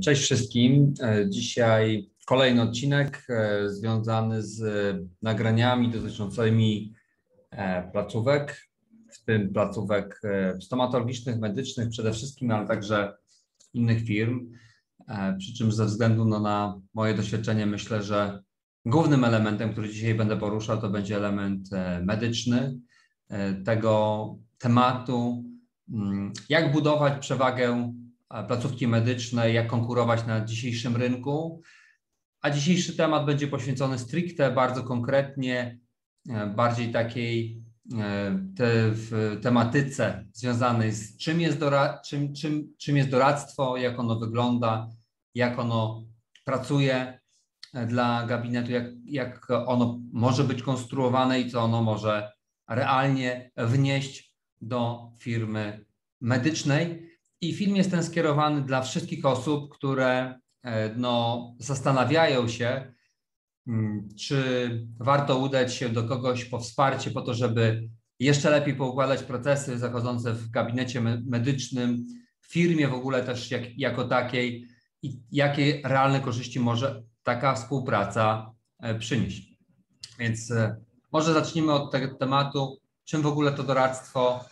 Cześć wszystkim. Dzisiaj kolejny odcinek e, związany z nagraniami dotyczącymi e, placówek, w tym placówek e, stomatologicznych, medycznych przede wszystkim, ale także innych firm. Przy czym ze względu no, na moje doświadczenie myślę, że głównym elementem, który dzisiaj będę poruszał, to będzie element medyczny tego tematu, mm, jak budować przewagę placówki medyczne, jak konkurować na dzisiejszym rynku. A dzisiejszy temat będzie poświęcony stricte, bardzo konkretnie, e, bardziej takiej e, te, tematyce związanej z czym jest, dora, czym, czym, czym jest doradztwo, jak ono wygląda, jak ono pracuje e, dla gabinetu, jak, jak ono może być konstruowane i co ono może realnie wnieść do firmy medycznej. I film jest ten skierowany dla wszystkich osób, które e, no, zastanawiają się, mm, czy warto udać się do kogoś po wsparcie, po to, żeby jeszcze lepiej poukładać procesy zachodzące w gabinecie medycznym, w firmie w ogóle też jak, jako takiej i jakie realne korzyści może taka współpraca e, przynieść. Więc e, może zacznijmy od tego tematu, czym w ogóle to doradztwo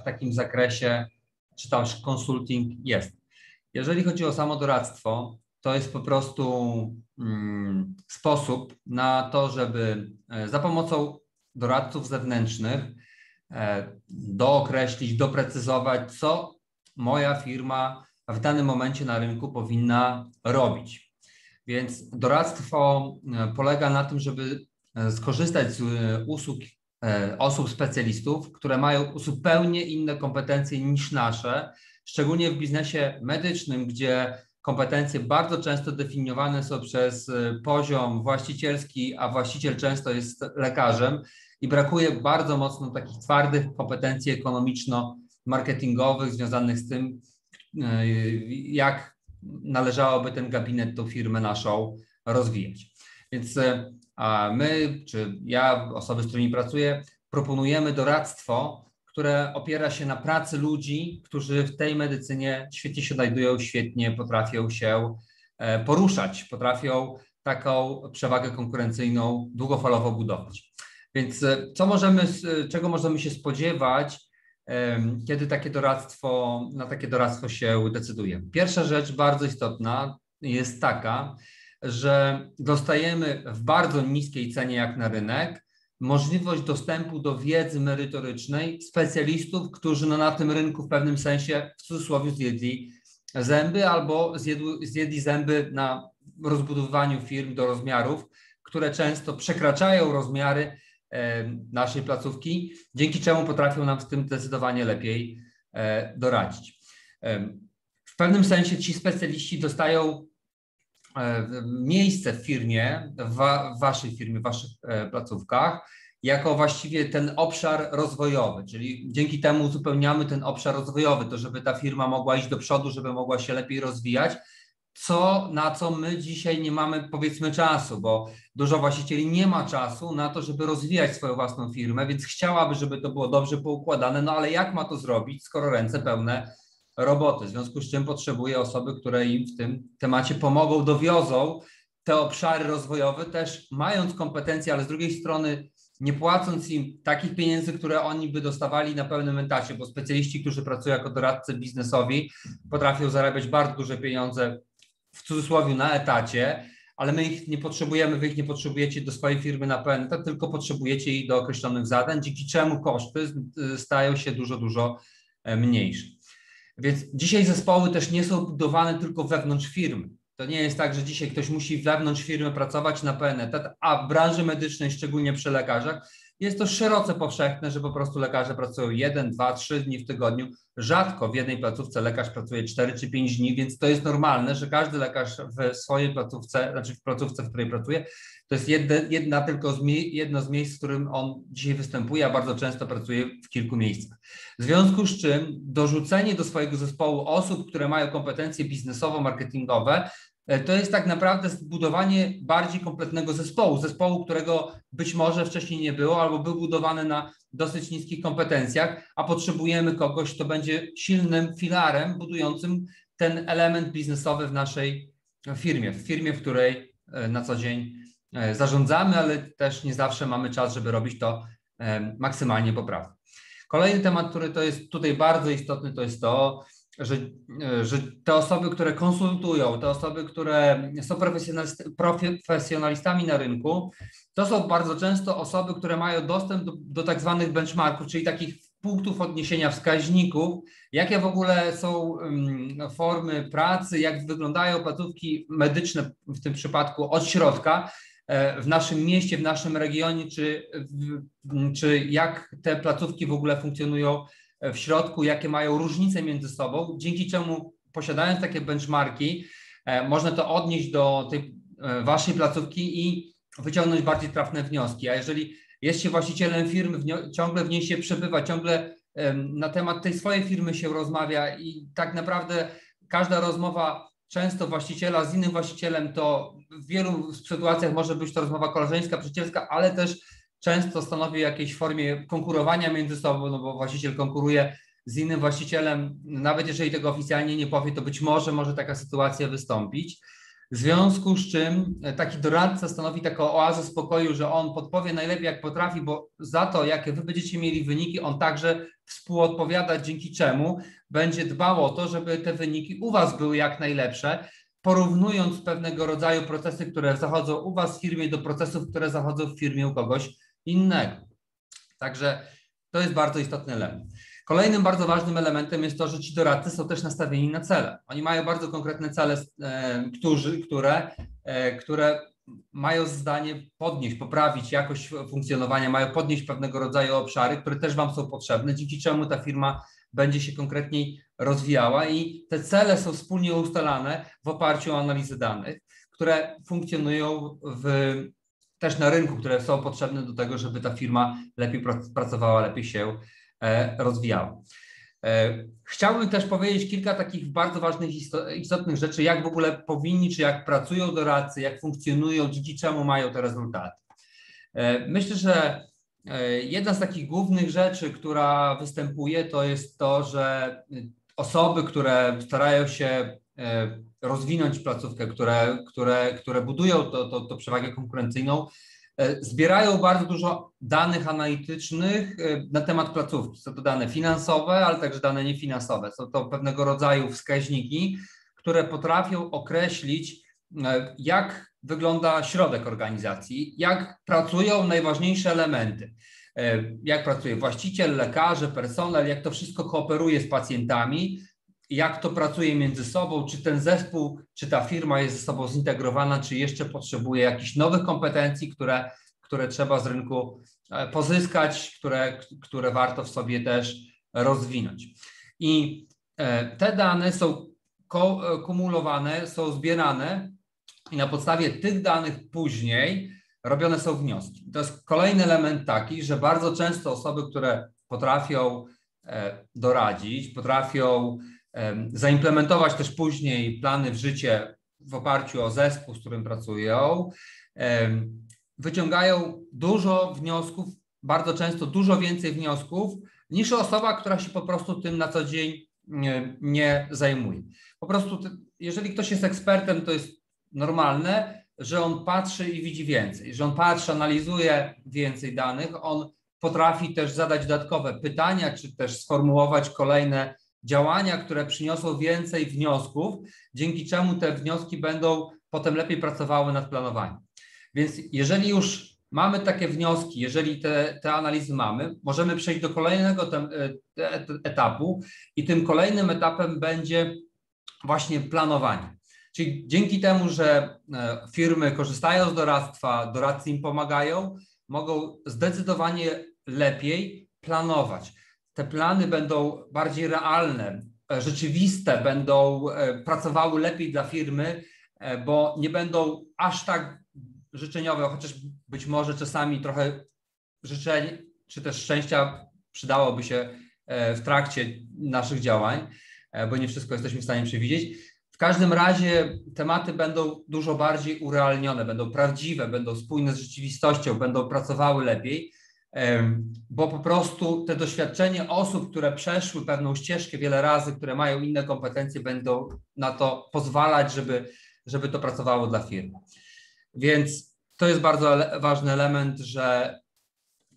w takim zakresie czy też konsulting jest. Jeżeli chodzi o samo doradztwo, to jest po prostu mm, sposób na to, żeby e, za pomocą doradców zewnętrznych e, dookreślić, doprecyzować, co moja firma w danym momencie na rynku powinna robić. Więc doradztwo e, polega na tym, żeby skorzystać z usług E, osób specjalistów, które mają zupełnie inne kompetencje niż nasze, szczególnie w biznesie medycznym, gdzie kompetencje bardzo często definiowane są przez e, poziom właścicielski, a właściciel często jest lekarzem i brakuje bardzo mocno takich twardych kompetencji ekonomiczno-marketingowych związanych z tym, e, jak należałoby ten gabinet, tą firmę naszą rozwijać. Więc a my, czy ja, osoby, z którymi pracuję, proponujemy doradztwo, które opiera się na pracy ludzi, którzy w tej medycynie świetnie się znajdują, świetnie potrafią się e, poruszać, potrafią taką przewagę konkurencyjną długofalowo budować. Więc e, co możemy, czego możemy się spodziewać, kiedy takie doradztwo, na takie doradztwo się decydujemy? Pierwsza rzecz bardzo istotna jest taka, że dostajemy w bardzo niskiej cenie jak na rynek możliwość dostępu do wiedzy merytorycznej specjalistów, którzy no na tym rynku w pewnym sensie w cudzysłowie zjedli zęby albo zjedli, zęby na rozbudowywaniu firm do rozmiarów, które często przekraczają rozmiary e, naszej placówki, dzięki czemu potrafią nam w tym zdecydowanie lepiej e, doradzić. E, w pewnym sensie ci specjaliści dostają miejsce w firmie, w waszej firmie, w waszych e, placówkach, jako właściwie ten obszar rozwojowy, czyli dzięki temu uzupełniamy ten obszar rozwojowy, to żeby ta firma mogła iść do przodu, żeby mogła się lepiej rozwijać, co, na co my dzisiaj nie mamy powiedzmy czasu, bo dużo właścicieli nie ma czasu na to, żeby rozwijać swoją własną firmę, więc chciałaby, żeby to było dobrze poukładane, no ale jak ma to zrobić, skoro ręce pełne roboty, w związku z czym potrzebuje osoby, które im w tym temacie pomogą, dowiozą te obszary rozwojowe, też mając kompetencje, ale z drugiej strony nie płacąc im takich pieniędzy, które oni by dostawali na pełnym etacie, bo specjaliści, którzy pracują jako doradcy biznesowi, potrafią zarabiać bardzo duże pieniądze w cudzysłowie na etacie, ale my ich nie potrzebujemy, wy ich nie potrzebujecie do swojej firmy na pełen etat, tylko potrzebujecie ich do określonych zadań, dzięki czemu koszty stają się dużo, dużo e, mniejsze. Więc dzisiaj zespoły też nie są budowane tylko wewnątrz firmy. To nie jest tak, że dzisiaj ktoś musi wewnątrz firmy pracować na pełen a w branży medycznej, szczególnie przy lekarzach, jest to szeroce powszechne, że po prostu lekarze pracują jeden, dwa, trzy dni w tygodniu. Rzadko w jednej placówce lekarz pracuje cztery czy pięć dni, więc to jest normalne, że każdy lekarz w swojej placówce, znaczy w placówce, w której pracuje, to jest jedna, jedna tylko z jedno z miejsc, w którym on dzisiaj występuje, a bardzo często pracuje w kilku miejscach. W związku z czym dorzucenie do swojego zespołu osób, które mają kompetencje biznesowo-marketingowe, to jest tak naprawdę zbudowanie bardziej kompletnego zespołu, zespołu, którego być może wcześniej nie było, albo był budowany na dosyć niskich kompetencjach, a potrzebujemy kogoś, kto będzie silnym filarem budującym ten element biznesowy w naszej firmie, w firmie, w której na co dzień zarządzamy, ale też nie zawsze mamy czas, żeby robić to maksymalnie poprawnie. Kolejny temat, który to jest tutaj bardzo istotny, to jest to, że, że te osoby, które konsultują, te osoby, które są profesjonalistami na rynku, to są bardzo często osoby, które mają dostęp do, do tak zwanych benchmarków, czyli takich punktów odniesienia, wskaźników, jakie w ogóle są formy pracy, jak wyglądają placówki medyczne w tym przypadku od środka, E, w naszym mieście, w naszym regionie, czy, czy jak te placówki w ogóle funkcjonują w środku, jakie mają różnice między sobą, dzięki czemu posiadając takie benchmarki, e, można to odnieść do tej e, waszej placówki i wyciągnąć bardziej trafne wnioski. A jeżeli jest się właścicielem firmy, ciągle w niej się przebywa, ciągle na temat tej swojej firmy się rozmawia i tak naprawdę każda rozmowa często właściciela z innym właścicielem, to w wielu sytuacjach może być to rozmowa koleżeńska, przyjacielska, ale też często stanowi jakiejś formie konkurowania między sobą, no bo właściciel konkuruje z innym właścicielem, nawet jeżeli tego oficjalnie nie powie, to być może może taka sytuacja wystąpić. W związku z czym taki doradca stanowi taką oazę spokoju, że on podpowie najlepiej jak potrafi, bo za to, jakie wy będziecie mieli wyniki, on także współodpowiada, dzięki czemu będzie dbał o to, żeby te wyniki u was były jak najlepsze, porównując pewnego rodzaju procesy, które zachodzą u was w firmie do procesów, które zachodzą w firmie u kogoś innego. Także to jest bardzo istotny element. Kolejnym bardzo ważnym elementem jest to, że ci doradcy są też nastawieni na cele. Oni mają bardzo konkretne cele, e, którzy, które, e, które mają zdanie podnieść, poprawić jakość funkcjonowania, mają podnieść pewnego rodzaju obszary, które też Wam są potrzebne, dzięki czemu ta firma będzie się konkretniej rozwijała i te cele są wspólnie ustalane w oparciu o analizę danych, które funkcjonują w, też na rynku, które są potrzebne do tego, żeby ta firma lepiej pracowała, lepiej się E, rozwijało. E, chciałbym też powiedzieć kilka takich bardzo ważnych, istotnych rzeczy, jak w ogóle powinni, czy jak pracują doradcy, jak funkcjonują, dzięki czemu mają te rezultaty. E, myślę, że jedna z takich głównych rzeczy, która występuje, to jest to, że osoby, które starają się rozwinąć placówkę, które, które, które budują to, to, to przewagę konkurencyjną, E, zbierają bardzo dużo danych analitycznych e, na temat placówki. Są to dane finansowe, ale także dane niefinansowe. Są to pewnego rodzaju wskaźniki, które potrafią określić, e, jak wygląda środek organizacji, jak pracują najważniejsze elementy. Jak pracuje właściciel, lekarze, personel, jak to wszystko kooperuje z pacjentami, jak to pracuje między sobą, czy ten zespół, czy ta firma jest ze sobą zintegrowana, czy jeszcze potrzebuje jakichś nowych kompetencji, które, które trzeba z rynku e, pozyskać, które, które warto w sobie też rozwinąć. I e, te dane są e, kumulowane, są zbierane i na podstawie tych danych później robione są wnioski. To jest kolejny element taki, że bardzo często osoby, które potrafią doradzić, potrafią zaimplementować też później plany w życie w oparciu o zespół, z którym pracują, wyciągają dużo wniosków, bardzo często dużo więcej wniosków niż osoba, która się po prostu tym na co dzień nie, zajmuje. Po prostu, jeżeli ktoś jest ekspertem, to jest normalne, że on patrzy i widzi więcej, że on patrzy, analizuje więcej danych, on potrafi też zadać dodatkowe pytania, czy też sformułować kolejne działania, które przyniosą więcej wniosków, dzięki czemu te wnioski będą potem lepiej pracowały nad planowaniem. Więc jeżeli już mamy takie wnioski, jeżeli te, te analizy mamy, możemy przejść do kolejnego e, etapu i tym kolejnym etapem będzie właśnie planowanie. Czyli dzięki temu, że e, firmy korzystają z doradztwa, doradcy im pomagają, mogą zdecydowanie lepiej planować te plany będą bardziej realne, e, rzeczywiste, będą e, pracowały lepiej dla firmy, e, bo nie będą aż tak życzeniowe, chociaż być może czasami trochę życzeń czy też szczęścia przydałoby się w trakcie naszych działań, bo nie wszystko jesteśmy w stanie przewidzieć. W każdym razie tematy będą dużo bardziej urealnione, będą prawdziwe, będą spójne z rzeczywistością, będą pracowały lepiej bo po prostu te doświadczenie osób, które przeszły pewną ścieżkę wiele razy, które mają inne kompetencje, będą na to pozwalać, żeby, żeby to pracowało dla firmy. Więc to jest bardzo ważny element, że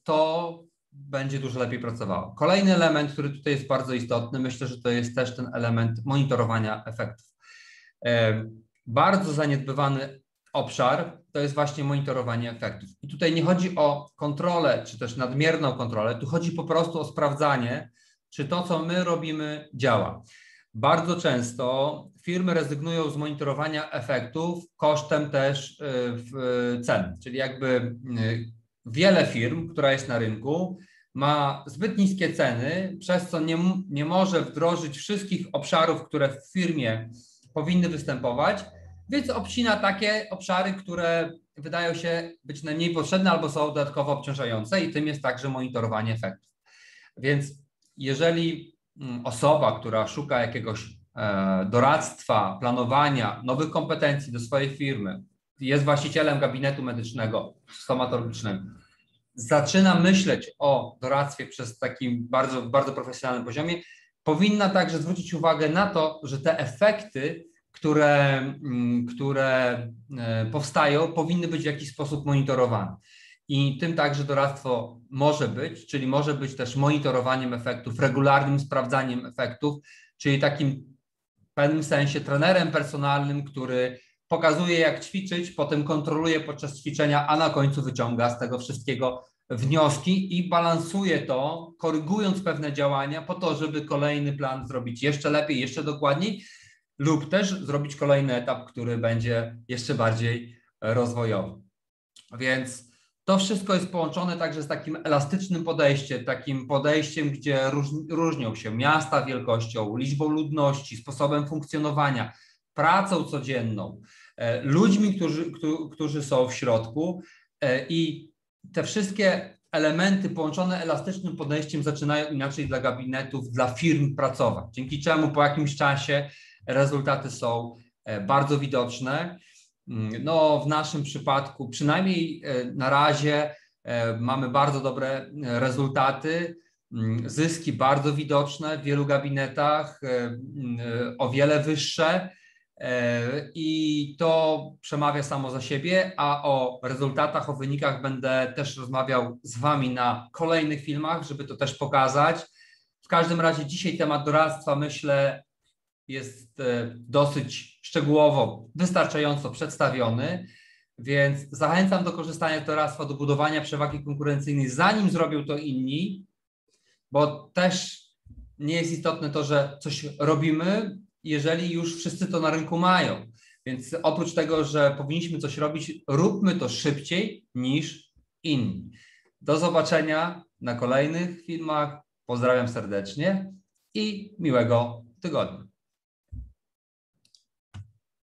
to będzie dużo lepiej pracowało. Kolejny element, który tutaj jest bardzo istotny, myślę, że to jest też ten element monitorowania efektów. Bardzo zaniedbywany obszar to jest właśnie monitorowanie efektów. I tutaj nie chodzi o kontrolę, czy też nadmierną kontrolę, tu chodzi po prostu o sprawdzanie, czy to, co my robimy, działa. Bardzo często firmy rezygnują z monitorowania efektów kosztem też y, cen, czyli jakby y, wiele firm, która jest na rynku, ma zbyt niskie ceny, przez co nie, nie może wdrożyć wszystkich obszarów, które w firmie powinny występować, więc obcina takie obszary, które wydają się być najmniej potrzebne albo są dodatkowo obciążające i tym jest także monitorowanie efektów. Więc jeżeli mm, osoba, która szuka jakiegoś e, doradztwa, planowania, nowych kompetencji do swojej firmy, jest właścicielem gabinetu medycznego, stomatologicznego, zaczyna myśleć o doradztwie przez takim bardzo, bardzo profesjonalnym poziomie, powinna także zwrócić uwagę na to, że te efekty które, mm, które e, powstają, powinny być w jakiś sposób monitorowane. I tym także doradztwo może być, czyli może być też monitorowaniem efektów, regularnym sprawdzaniem efektów, czyli takim w pewnym sensie trenerem personalnym, który pokazuje, jak ćwiczyć, potem kontroluje podczas ćwiczenia, a na końcu wyciąga z tego wszystkiego wnioski i balansuje to, korygując pewne działania po to, żeby kolejny plan zrobić jeszcze lepiej, jeszcze dokładniej lub też zrobić kolejny etap, który będzie jeszcze bardziej rozwojowy. Więc to wszystko jest połączone także z takim elastycznym podejściem, takim podejściem, gdzie różnią się miasta wielkością, liczbą ludności, sposobem funkcjonowania, pracą codzienną, e, ludźmi, którzy, którzy są w środku e, i te wszystkie elementy połączone elastycznym podejściem zaczynają inaczej dla gabinetów, dla firm pracować, dzięki czemu po jakimś czasie rezultaty są e, bardzo widoczne. Mm, no, w naszym przypadku, przynajmniej e, na razie, e, mamy bardzo dobre rezultaty, mm, zyski bardzo widoczne w wielu gabinetach, mm, o wiele wyższe. I to przemawia samo za siebie, a o rezultatach, o wynikach będę też rozmawiał z Wami na kolejnych filmach, żeby to też pokazać. W każdym razie dzisiaj temat doradztwa myślę jest e, dosyć szczegółowo, wystarczająco przedstawiony, więc zachęcam do korzystania z doradztwa, do budowania przewagi konkurencyjnej, zanim zrobią to inni, bo też nie jest istotne to, że coś robimy, jeżeli już wszyscy to na rynku mają. Więc oprócz tego, że powinniśmy coś robić, róbmy to szybciej niż inni. Do zobaczenia na kolejnych filmach. Pozdrawiam serdecznie i miłego tygodnia.